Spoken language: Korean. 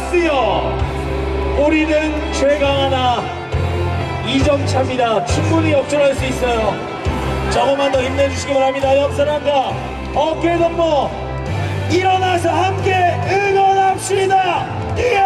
나이스요 우리는 죄가 하나 2점 차입니다. 충분히 역전할 수 있어요. 조금만 더 힘내주시기 바랍니다. 옆 사람과 어깨 동무 일어나서 함께 응원합시다. 이야